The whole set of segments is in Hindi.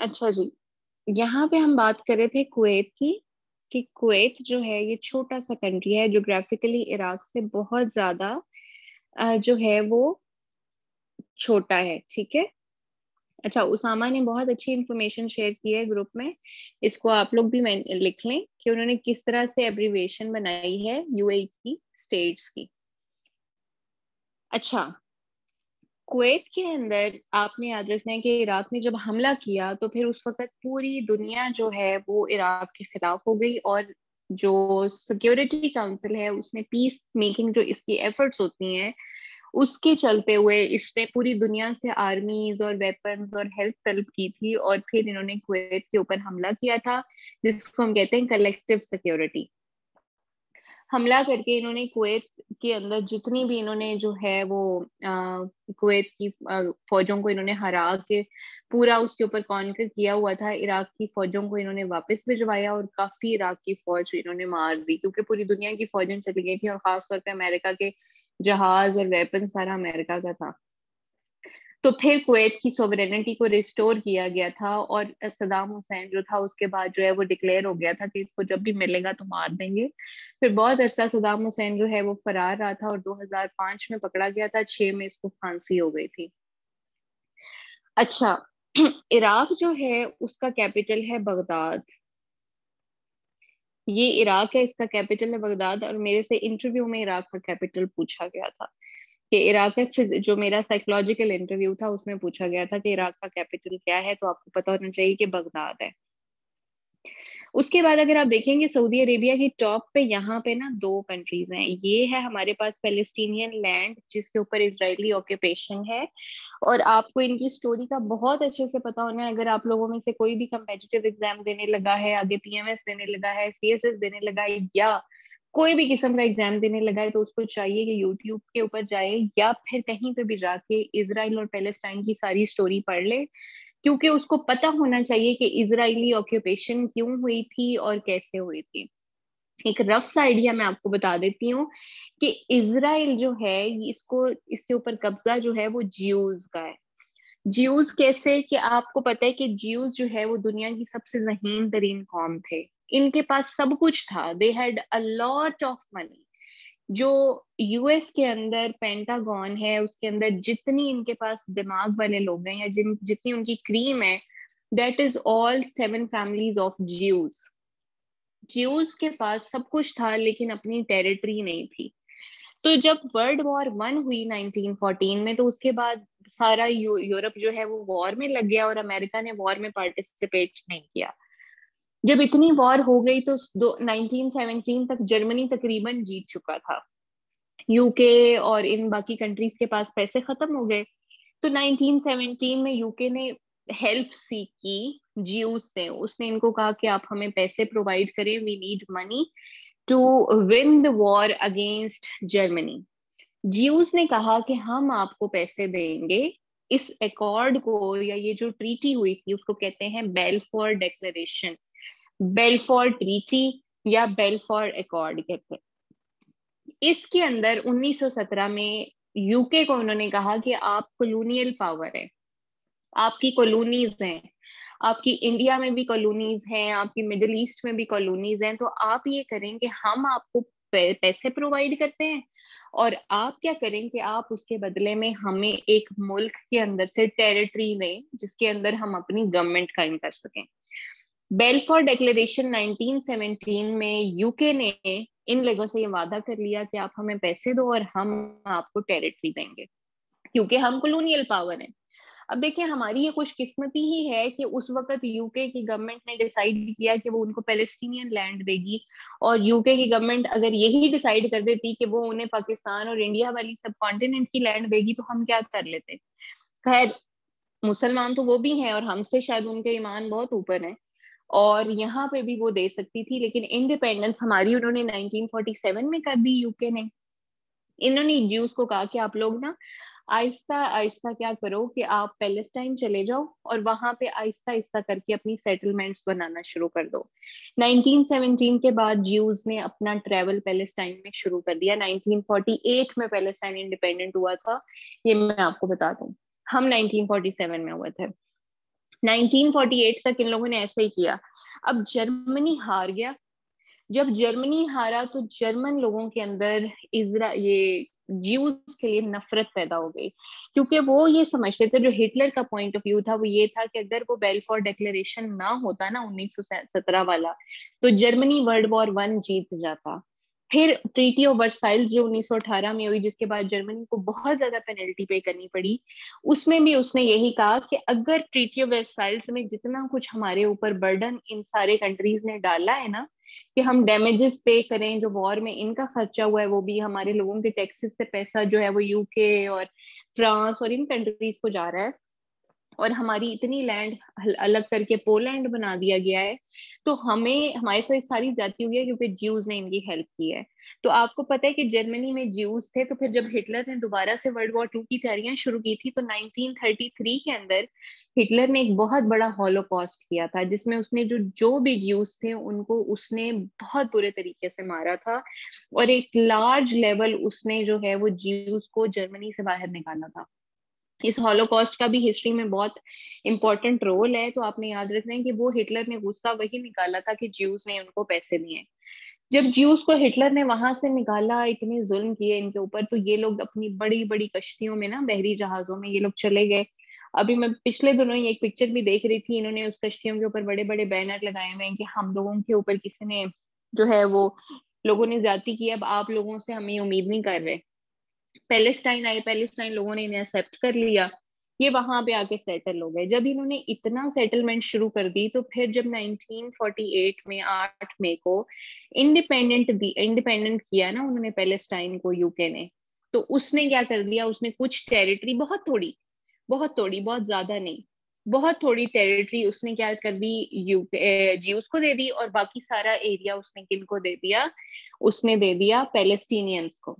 अच्छा जी। यहाँ पे हम बात कर रहे थे कुवैत की, कि कुवैत जो है, ये छोटा सा कंट्री है जोग्राफिकली इराक से बहुत ज़्यादा जो है वो छोटा है, ठीक है? अच्छा उसामा ने बहुत अच्छी इंफॉर्मेशन शेयर की है ग्रुप में। इसको आप लोग भी लिख लें कि उन्होंने किस तरह से एब्रीवेशन बनाई है यूएई की स्टेट्स की। अच्छा कुवैत के अंदर आपने याद रखना है कि इराक ने जब हमला किया तो फिर उस वक्त पूरी दुनिया जो है वो इराक के खिलाफ हो गई और जो सिक्योरिटी काउंसिल है, उसने पीस मेकिंग जो इसकी एफर्ट्स होती हैं, उसके चलते हुए इसने पूरी दुनिया से आर्मीज और वेपन्स और हेल्प तलब की थी और फिर इन्होंने कुवैत के ऊपर हमला किया था, जिसको हम कहते हैं कलेक्टिव सिक्योरिटी हमला करके इन्होंने कुवैत के अंदर जितनी भी इन्होंने जो है वो कुवैत की फौजों को इन्होंने हरा के पूरा उसके ऊपर कॉन्कर किया हुआ था, इराक की फौजों को इन्होंने वापस भिजवाया और काफ़ी इराक की फौज इन्होंने मार दी, क्योंकि पूरी दुनिया की फौजें चली गई थी और खासतौर पर अमेरिका के जहाज़ और वेपन सारा अमेरिका का था। तो फिर कुवैत की सोवरेनिटी को रिस्टोर किया गया था और सदाम हुसैन जो था, उसके बाद जो है वो डिक्लेयर हो गया था कि इसको जब भी मिलेगा तो मार देंगे। फिर बहुत अरसा सदाम हुसैन जो है वो फरार रहा था और 2005 में पकड़ा गया था, छह में इसको फांसी हो गई थी। अच्छा इराक जो है, उसका कैपिटल है बगदाद। ये इराक है, इसका कैपिटल है बगदाद और मेरे से इंटरव्यू में इराक का कैपिटल पूछा गया था। कि इराक का जो मेरा साइकोलॉजिकल इंटरव्यू था, उसमें पूछा गया था कि इराक का कैपिटल क्या है तो आपको पता होना चाहिए कि बगदाद है। उसके बाद अगर आप देखेंगे सऊदी अरेबिया की टॉप पे यहाँ पे ना दो कंट्रीज़ हैं। ये है हमारे पास पेलेस्टीनियन लैंड जिसके ऊपर इसराइली ऑक्यूपेशन है। और आपको इनकी स्टोरी का बहुत अच्छे से पता होना है। अगर आप लोगों में से कोई भी कम्पेटिटिव एग्ज़ाम देने लगा है, आगे पीएमएस देने लगा है सीएसएस देने लगा है, या कोई भी किस्म का एग्ज़ाम देने लगा है तो उसको चाहिए कि यूट्यूब के ऊपर जाए या फिर कहीं पे भी जाके इसराइल और पैलेस्टाइन की सारी स्टोरी पढ़ ले। क्योंकि उसको पता होना चाहिए कि इसराइली ऑक्यूपेशन क्यों हुई थी और कैसे हुई थी। एक रफ सा आइडिया मैं आपको बता देती हूँ कि इसराइल जो है, इसको, इसके ऊपर कब्जा जो है वो जियूज का है। जियूज कैसे कि आपको पता है कि जियूज जो है वो दुनिया की सबसे जहीन तरीन कौम थे। इनके पास सब कुछ था। They had a lot of money जो यूएस के अंदर पेंटागॉन है उसके अंदर जितनी इनके पास दिमाग वाले लोग हैं या जिन जितनी उनकी क्रीम है that is all seven families of Jews Jews के पास सब कुछ था लेकिन अपनी टेरिटरी नहीं थी। तो जब वर्ल्ड वॉर वन हुई 1914 में तो उसके बाद सारा यू, यूरोप जो है वो वॉर में लग गया और अमेरिका ने वॉर में पार्टिसिपेट नहीं किया। जब इतनी वॉर हो गई तो दो, 1917 तक जर्मनी तकरीबन जीत चुका था। यूके और इन बाकी कंट्रीज़ के पास पैसे खत्म हो गए। तो 1917 में यूके ने हेल्प सीखी जीयूस से। उसने इनको कहा कि आप हमें पैसे प्रोवाइड करें we need money to win the war against Germany Jews ने कहा कि हम आपको पैसे देंगे। इस अकॉर्ड को या ये जो ट्रीटी हुई थी उसको कहते हैं बेलफोर डेक्लेरेशन बेलफोर ट्रीटी या बेलफोर अकॉर्ड कहते हैं। इसके अंदर 1917 में यूके को उन्होंने कहा कि आप कॉलोनियल पावर है। आपकी कॉलोनीज हैं। आपकी इंडिया में भी कॉलोनीज हैं, आपकी मिडिल ईस्ट में भी कॉलोनीज हैं तो आप ये करें कि हम आपको पैसे प्रोवाइड करते हैं और आप क्या करें कि आप उसके बदले में हमें एक मुल्क के अंदर से टेरिटरी दें जिसके अंदर हम अपनी गवर्नमेंट कायम कर सकें। बेलफोर डेक्लेरेशन 1917 में यूके ने इन लोगों से ये वादा कर लिया कि आप हमें पैसे दो और हम आपको टेरिटरी देंगे, क्योंकि हम कॉलोनियल पावर हैं। अब देखिए, हमारी ये खुशकिस्मती ही है कि उस वक्त यूके की गवर्नमेंट ने डिसाइड किया कि वो उनको पैलेस्टीनियन लैंड देगी, और यूके की गवर्नमेंट अगर यही डिसाइड कर देती कि वो उन्हें पाकिस्तान और इंडिया वाली सब कॉन्टिनेंट की लैंड देगी तो हम क्या कर लेते? खैर, मुसलमान तो वो भी हैं और हमसे शायद उनके ईमान बहुत ऊपर है। और यहाँ पे भी वो दे सकती थी, लेकिन इंडिपेंडेंस हमारी उन्होंने 1947 में कर दी यूके ने। इन्होंने ज्यूस को कहा कि आप लोग ना आहिस्ता आहिस्ता क्या करो कि आप पैलेस्टाइन चले जाओ और वहाँ पे आहिस्ता आहिस्ता करके अपनी सेटलमेंट्स बनाना शुरू कर दो। 1917 के बाद ज्यूज ने अपना ट्रेवल पैलेस्टाइन में शुरू कर दिया। 1948 में पैलेस्टाइन इंडिपेंडेंट हुआ था। ये मैं आपको बता दूँ। हम 1947 में हुए थे। 1948 तक इन लोगों ने ऐसे ही किया। अब जर्मनी हार गया। जब जर्मनी हारा तो जर्मन लोगों के अंदर इजरा, ये ज्यूज के लिए नफरत पैदा हो गई। क्योंकि वो ये समझते थे, जो हिटलर का पॉइंट ऑफ़ व्यू था, वो ये था कि अगर वो बेलफोर डिक्लेरेशन ना होता ना 1917 वाला तो जर्मनी वर्ल्ड वॉर वन जीत जाता। फिर ट्रीटी ऑफ़ वर्साइल्स जो 1918 में हुई, जिसके बाद जर्मनी को बहुत ज़्यादा पेनल्टी पे करनी पड़ी, उसमें भी उसने यही कहा कि अगर ट्रीटी ऑफ़ वर्साइल्स में जितना कुछ हमारे ऊपर बर्डन इन सारे कंट्रीज़ ने डाला है ना, कि हम डैमेजेस पे करें, जो वॉर में इनका खर्चा हुआ है, वो भी हमारे लोगों के टैक्सेस से पैसा जो है वो यूके और फ्रांस और इन कंट्रीज़ को जा रहा है और हमारी इतनी लैंड अलग करके पोलैंड बना दिया गया है तो हमें, हमारे साथ सारी जाती हुई है, क्योंकि ज्यूज ने इनकी हेल्प की है। तो आपको पता है कि जर्मनी में ज्यूज थे तो फिर जब हिटलर ने दोबारा से वर्ल्ड वॉर टू की तैयारियाँ शुरू की थी तो 1933 के अंदर हिटलर ने एक बहुत बड़ा हॉलोकॉस्ट किया था, जिसमें उसने जो जो भी ज्यूज थे, उनको उसने बहुत बुरे तरीके से मारा था और एक लार्ज लेवल उसने जो है, वो ज्यूज को जर्मनी से बाहर निकाला था। इस हॉलोकॉस्ट का भी हिस्ट्री में बहुत इंपॉर्टेंट रोल है तो आपने याद रखना है कि वो हिटलर ने गुस्सा वही निकाला था कि ज्यूस ने उनको पैसे दिए। जब ज्यूस को हिटलर ने वहाँ से निकाला, इतने जुल्म किए इनके ऊपर तो ये लोग अपनी बड़ी बड़ी कश्तियों में ना, बहरी जहाजों में ये लोग चले गए। अभी मैं पिछले दिनों ही एक पिक्चर भी देख रही थी, इन्होंने उस कश्तियों के ऊपर बड़े बड़े बैनर लगाए हुए हैं कि हम लोगों के ऊपर किसी ने जो है वो लोगों ने ज़्यादा की, अब आप लोगों से हमें उम्मीद नहीं कर रहे। पैलेस्टाइन आए पैलेस्टाइन लोगों ने इन्हें एक्सेप्ट कर लिया। ये वहाँ पे आके सेटल हो गए। जब इन्होंने इतना सेटलमेंट शुरू कर दी तो फिर जब 1948 में 8 मई को इंडिपेंडेंट इंडिपेंडेंट किया ना उन्होंने पैलेस्टाइन को यूके ने तो उसने क्या कर दिया? उसने कुछ टेरिटरी बहुत थोड़ी बहुत थोड़ी, बहुत ज़्यादा नहीं, बहुत थोड़ी टेरिटरी उसने क्या कर दी? यूके जीव को दे दी और बाकी सारा एरिया उसने किन को दे दिया? उसने दे दिया पैलेस्टीनियंस को।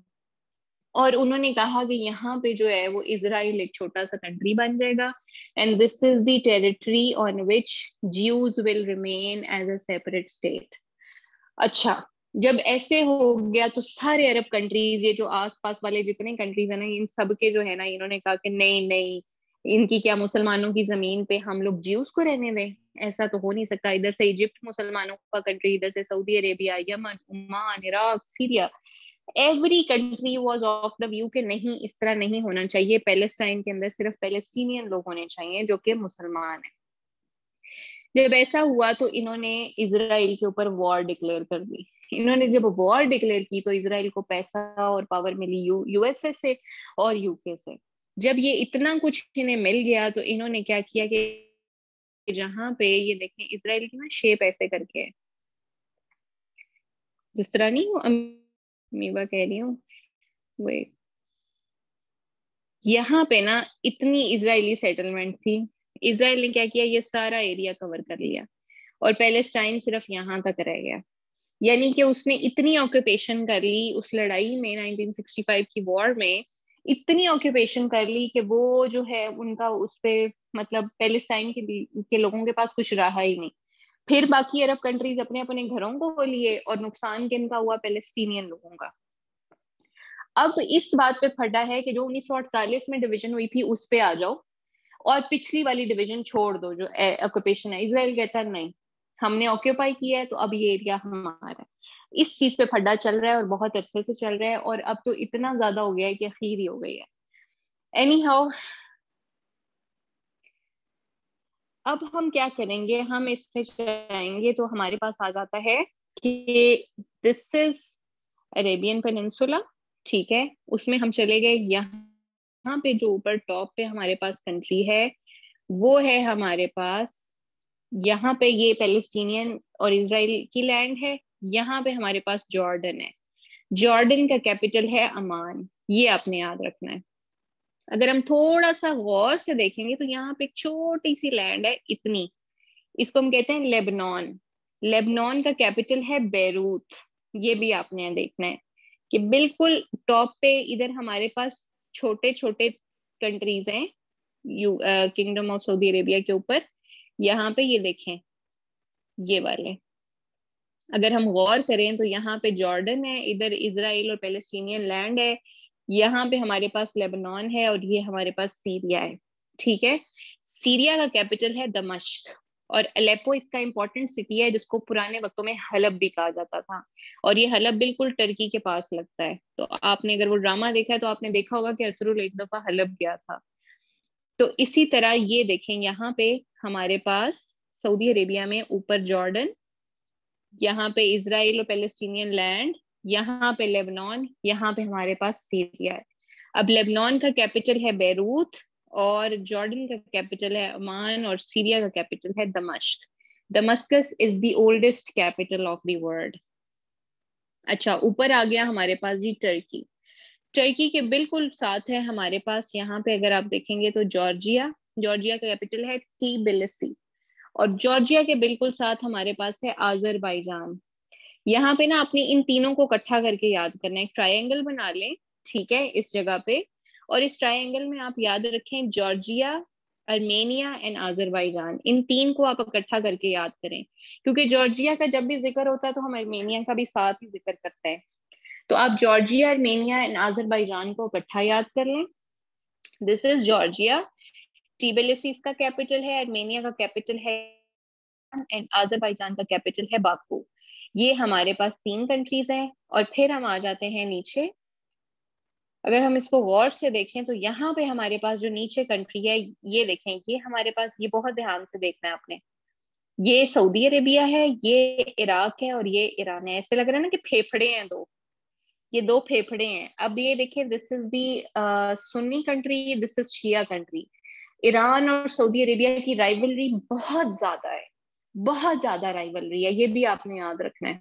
और उन्होंने कहा कि यहाँ पे जो है वो इसराइल एक छोटा सा कंट्री बन जाएगा। And this is the territory on which Jews will remain as a separate state अच्छा जब ऐसे हो गया तो सारे अरब कंट्रीज़ ये जो आसपास वाले जितने कंट्रीज़ है ना, इन सब के जो है ना, इन्होंने कहा कि नहीं नहीं, इनकी क्या मुसलमानों की ज़मीन पे हम लोग ज्यूस को रहने दें? ऐसा तो हो नहीं सकता। इधर से इजिप्ट मुसलमानों का कंट्री इधर से Saudi Arabia Yemen Oman Iraq Syria every country was of the view के नहीं, इस तरह नहीं होना चाहिए। पैलेस्टाइन के अंदर सिर्फ़ पैलेस्टीनियन लोग होने चाहिए, जो कि मुसलमान है। जब ऐसा हुआ तो इन्होंने इसराइल के ऊपर वॉर डिक्लेयर कर दी। इन्होंने जब वॉर डिक्लेयर की तो इसराइल को पैसा और पावर मिली यू यूएसए से और यूके से। जब ये इतना कुछ इन्हें मिल गया तो इन्होंने क्या किया कि जहाँ पे ये देखें इसराइल की ना शेप ऐसे करके है। जिस तरह नहीं मीवा कह रही हूँ यहाँ पे ना इतनी इजरायली सेटलमेंट थी। इसराइल ने क्या किया? ये सारा एरिया कवर कर लिया। और पैलेस्टाइन सिर्फ़ यहाँ तक रह गया। यानी कि उसने इतनी ऑक्यूपेशन कर ली उस लड़ाई में 1965 की वॉर में इतनी ऑक्यूपेशन कर ली कि वो जो है उनका उस पर मतलब पैलेस्टाइन के, के लोगों के पास कुछ रहा ही नहीं। फिर बाकी अरब कंट्रीज़ अपने अपने घरों को लिए और नुकसान किन का हुआ? पैलेस्टीनियन लोगों का। अब इस बात पे फटा है कि जो उन्नीस सौ अड़तालीस में डिवीज़न हुई थी, उस पे आ जाओ और पिछली वाली डिवीज़न छोड़ दो, जो ऑक्यूपेशन है। इसराइल कहता है, नहीं, हमने ऑक्यूपाई किया है तो अब ये एरिया हमारा है। इस चीज़ पे फड्डा चल रहा है और बहुत अरसे से चल रहा है और अब तो इतना ज़्यादा हो गया है कि अखीर ही हो गई है। एनी हाउ अब हम क्या करेंगे? हम इस पे जाएँगे तो हमारे पास आ जाता है कि दिस इज़ अरेबियन पेनिनसुला ठीक है? उसमें हम चले गए। यहाँ पे जो ऊपर टॉप पे हमारे पास कंट्री है, वो है हमारे पास, यहाँ पे ये पैलेस्टीनियन और इसराइल की लैंड है, यहाँ पे हमारे पास जॉर्डन है। जॉर्डन का कैपिटल है अमान ये आपने याद रखना है। अगर हम थोड़ा सा गौर से देखेंगे तो यहाँ पे एक छोटी सी लैंड है इतनी। इसको हम कहते हैं लेबनान। लेबनान का कैपिटल है बैरूत। ये भी आपने देखना है कि बिल्कुल टॉप पे इधर हमारे पास छोटे छोटे कंट्रीज़ हैं, you kingdom of Saudi Arabia के ऊपर। यहाँ पे ये देखें, ये वाले। अगर हम गौर करें तो यहाँ पे जॉर्डन है, इधर इसराइल और पैलेस्टीनियन लैंड है। यहाँ पे हमारे पास लेबनान है और ये हमारे पास सीरिया है, ठीक है? सीरिया का कैपिटल है दमश्क और अलेपो इसका इंपॉर्टेंट सिटी है, जिसको पुराने वक्तों में हलब भी कहा जाता था। और ये हलब बिल्कुल टर्की के पास लगता है। तो आपने अगर वो ड्रामा देखा है तो आपने देखा होगा कि अरसरुल एक दफ़ा हलब गया था। तो इसी तरह ये देखें, यहाँ पे हमारे पास सऊदी अरेबिया में ऊपर जॉर्डन, यहाँ पे इसराइल और पैलेस्टीनियन लैंड यहाँ पे लेबनान, यहाँ पे हमारे पास सीरिया है। अब लेबनान का कैपिटल है बैरूत और जॉर्डन का कैपिटल है अमान और सीरिया का कैपिटल है दमश्क। Damascus is the oldest capital of the world अच्छा ऊपर आ गया हमारे पास जी टर्की। टर्की के बिल्कुल साथ है हमारे पास यहाँ पे अगर आप देखेंगे तो जॉर्जिया। जॉर्जिया का कैपिटल है टी बिलिसी। और जॉर्जिया के बिल्कुल साथ हमारे पास है आजरबाईजान यहाँ पे ना अपनी इन तीनों को इकट्ठा करके याद करना है। एक ट्राइंगल बना लें, ठीक है, इस जगह पे। और इस ट्राइंगल में आप याद रखें जॉर्जिया अर्मेनिया एंड आजरबाईजान इन तीन को आप इकट्ठा करके याद करें। क्योंकि जॉर्जिया का जब भी ज़िक्र होता है तो हम अर्मेनिया का भी साथ ही ज़िक्र करते हैं। तो आप जॉर्जिया अर्मेनिया एंड आजरबाईजान को इकट्ठा याद कर लें। दिस इज़ जॉर्जिया टीबेलिस का कैपिटल है अर्मेनिया का कैपिटल है एंड आजरबाईजान का कैपिटल है बाकू ये हमारे पास तीन कंट्रीज़ हैं और फिर हम आ जाते हैं नीचे। अगर हम इसको गौर से देखें तो यहाँ पे हमारे पास जो नीचे कंट्री है, ये देखें, ये हमारे पास, ये बहुत ध्यान से देखना है आपने। ये सऊदी अरेबिया है, ये इराक है और ये ईरान है। ऐसे लग रहा है ना कि फेफड़े हैं दो। ये दो फेफड़े हैं। अब ये देखिए this is the Sunni country this is Shia country Iran और सऊदी अरेबिया की राइवलरी बहुत ज़्यादा है। बहुत ज़्यादा राइवलरी है, ये भी आपने याद रखना है।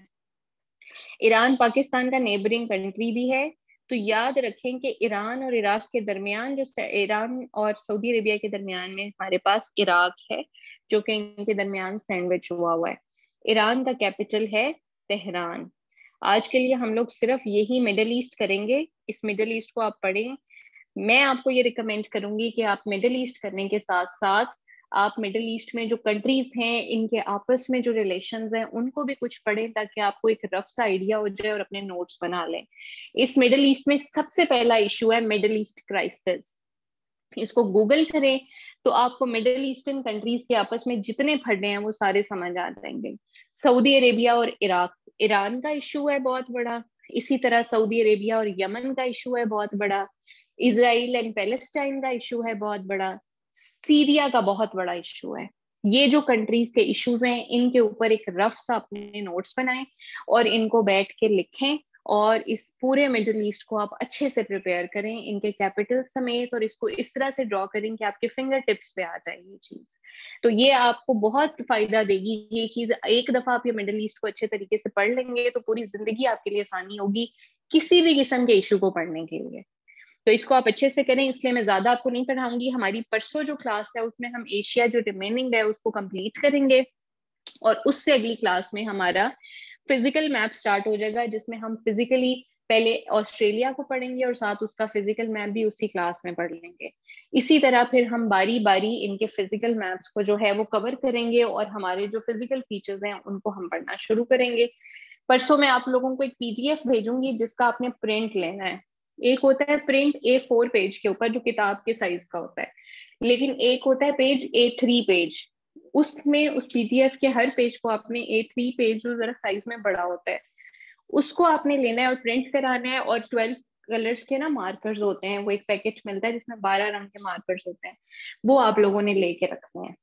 ईरान पाकिस्तान का नेबरिंग कंट्री भी है तो याद रखें कि ईरान और इराक के दरमियान जो ईरान और सऊदी अरेबिया के दरमियान में हमारे पास इराक है, जो कि इनके दरमियान सैंडविच हुआ हुआ है। ईरान का कैपिटल है तेहरान। आज के लिए हम लोग सिर्फ़ यही मिडल ईस्ट करेंगे। इस मिडल ईस्ट को आप पढ़ें। मैं आपको ये रिकमेंड करूँगी कि आप मिडल ईस्ट करने के साथ साथ आप मिडिल ईस्ट में जो कंट्रीज़ हैं, इनके आपस में जो रिलेशन हैं, उनको भी कुछ पढ़े ताकि आपको एक रफ सा आइडिया हो जाए और अपने नोट्स बना लें। इस मिडिल ईस्ट में सबसे पहला इशू है मिडिल ईस्ट क्राइसिस इसको गूगल करें तो आपको मिडिल ईस्टर्न कंट्रीज़ के आपस में जितने फटे हैं, वो सारे समझ आ जाएँगे। सऊदी अरेबिया और इराक ईरान का इशू है बहुत बड़ा। इसी तरह सऊदी अरेबिया और यमन का इशू है बहुत बड़ा। इसराइल एंड पैलेस्टाइन का इशू है बहुत बड़ा। सीरिया का बहुत बड़ा इशू है। ये जो कंट्रीज़ के इश्यूज़ हैं, इनके ऊपर एक रफ सा अपने नोट्स बनाएँ और इनको बैठ के लिखें और इस पूरे मिडिल ईस्ट को आप अच्छे से प्रिपेयर करें, इनके कैपिटल समेत और इसको इस तरह से ड्रॉ करें कि आपके फिंगर टिप्स पे आ जाए ये चीज़। तो ये आपको बहुत फ़ायदा देगी। ये चीज़ एक दफ़ा आप ये मिडिल ईस्ट को अच्छे तरीके से पढ़ लेंगे तो पूरी ज़िंदगी आपके लिए आसानी होगी किसी भी किस्म के इशू को पढ़ने के लिए। तो इसको आप अच्छे से करें, इसलिए मैं ज़्यादा आपको नहीं पढ़ाऊँगी। हमारी परसों जो क्लास है, उसमें हम एशिया जो रिमेनिंग है, उसको कंप्लीट करेंगे और उससे अगली क्लास में हमारा फ़िज़िकल मैप स्टार्ट हो जाएगा, जिसमें हम फिजिकली पहले ऑस्ट्रेलिया को पढ़ेंगे और साथ उसका फ़िज़िकल मैप भी उसी क्लास में पढ़ लेंगे। इसी तरह फिर हम बारी बारी इनके फ़िज़िकल मैप्स को जो है, वो कवर करेंगे और हमारे जो फ़िज़िकल फीचर्स हैं, उनको हम पढ़ना शुरू करेंगे। परसों मैं आप लोगों को एक पीडीएफ भेजूँगी, जिसका आपने प्रिंट लेना है। एक होता है प्रिंट ए फोर पेज के ऊपर, जो किताब के साइज़ का होता है। लेकिन एक होता है पेज ए थ्री पेज उसमें, उस पीडीएफ के हर पेज को आपने ए थ्री पेज जो जरा साइज़ में बड़ा होता है, उसको आपने लेना है और प्रिंट कराना है और ट्वेल्व कलर्स के ना मार्कर्स होते हैं, वो एक पैकेट मिलता है जिसमें बारह रंग के मार्कर्स होते हैं, वो आप लोगों ने लेके रखने हैं।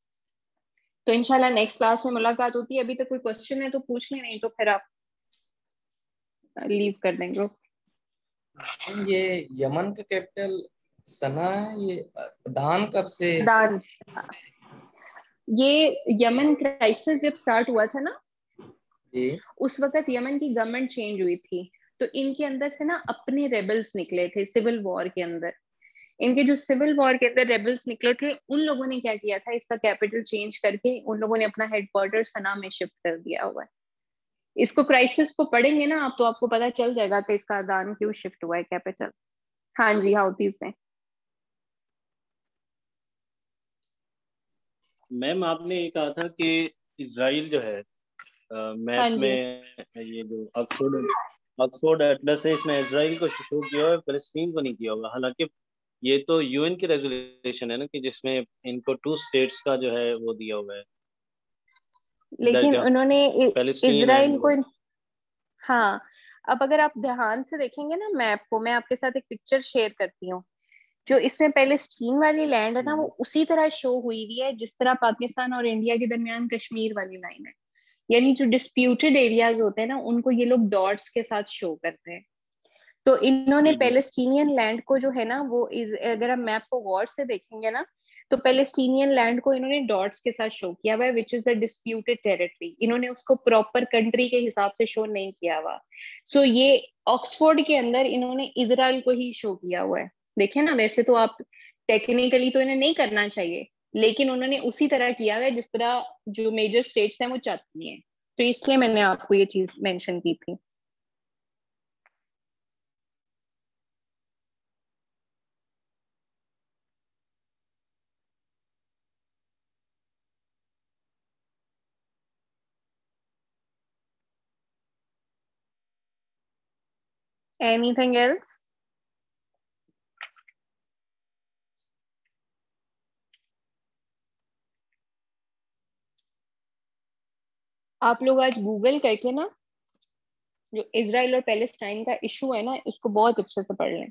तो इनशाला नेक्स्ट क्लास में मुलाकात होती है। अभी तक कोई क्वेश्चन है तो पूछ ले, नहीं तो फिर आप लीव कर देंगे। ये यमन का कैपिटल सना है ये दान कब से? दान। ये यमन क्राइसिस जब स्टार्ट हुआ था ना जी। उस वक्त यमन की गवर्नमेंट चेंज हुई थी तो इनके अंदर से ना अपने रेबल्स निकले थे सिविल वॉर के अंदर। इनके जो सिविल वॉर के अंदर रेबल्स निकले थे उन लोगों ने क्या किया था? इसका कैपिटल चेंज करके उन लोगों ने अपना हेडक्वार्टर सना में शिफ्ट कर दिया हुआ है। इसको क्राइसिस को पढ़ेंगे ना आप तो आपको पता चल जाएगा कि इसका दान क्यों शिफ्ट हुआ है कैपिटल हाँ जी हाउतीज ने मैम आपने ये कहा था कि इसराइल जो है मैप हाँ में ये जो ऑक्सफोर्ड ऑक्सफोर्ड एटलस है इसमें इसराइल को शो किया है फलस्तीन को नहीं किया होगा हालाँकि ये तो यूएन की रेजोल्यूशन है ना कि जिसमें इनको टू स्टेट्स का जो है वो दिया हुआ है। लेकिन उन्होंने इ- पैलेस्टीनियन इजराइल लैंड को हाँ अब अगर आप ध्यान से देखेंगे ना मैप को मैं आपके साथ एक पिक्चर शेयर करती हूँ। जो इसमें पैलेस्टीन वाली लैंड है ना वो हम्म, उसी तरह शो हुई हुई है जिस तरह पाकिस्तान और इंडिया के दरमियान कश्मीर वाली लाइन है। यानी जो डिस्प्यूटेड एरियाज़ होते हैं ना उनको ये लोग डॉट्स के साथ शो करते हैं। तो इन्होंने पैलेस्टीनियन लैंड को जो है ना वो इस अगर हम मैप को गौर से देखेंगे ना तो पैलेस्टीनियन लैंड को इन्होंने डॉट्स के साथ शो किया हुआ है which is a disputed territory इन्होंने उसको प्रॉपर कंट्री के हिसाब से शो नहीं किया हुआ। सो so, ये ऑक्सफोर्ड के अंदर इन्होंने इसराइल को ही शो किया हुआ है। देखिए ना वैसे तो आप टेक्निकली तो इन्हें नहीं करना चाहिए लेकिन उन्होंने उसी तरह किया है जिस तरह जो मेजर स्टेट्स हैं वो चाहती हैं। तो इसलिए मैंने आपको ये चीज़ मेंशन की थी। एनीथिंग एल्स आप लोग आज गूगल करके ना, जो इसराइल और पैलेस्टाइन का इशू है ना, इसको बहुत अच्छे से पढ़ लें।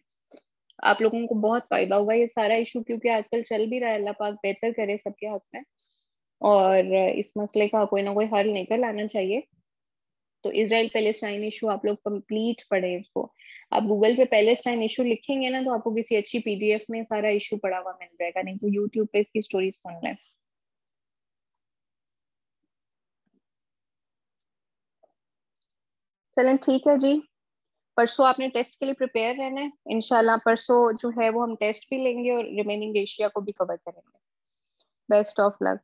आप लोगों को बहुत फ़ायदा होगा ये सारा इशू क्योंकि आजकल चल भी रहा है, अल्लाह पाक बेहतर करे सबके हक में। और इस मसले का कोई ना कोई हल निकल आना चाहिए। तो इसराइल पैलेस्टाइन इशू आप लोग कंप्लीट पढ़े इसको। आप गूगल पे पैलेस्टाइन इशू लिखेंगे ना तो आपको किसी अच्छी पीडीएफ में सारा इशू पड़ा हुआ मिल जाएगा, नहीं तो यूट्यूब पे इसकी स्टोरी सुन लें। चलें, ठीक है जी। परसों आपने टेस्ट के लिए प्रिपेयर रहना है। इनशाला परसों जो है वो हम टेस्ट भी लेंगे और रिमेनिंग एशिया को भी कवर करेंगे। Best of luck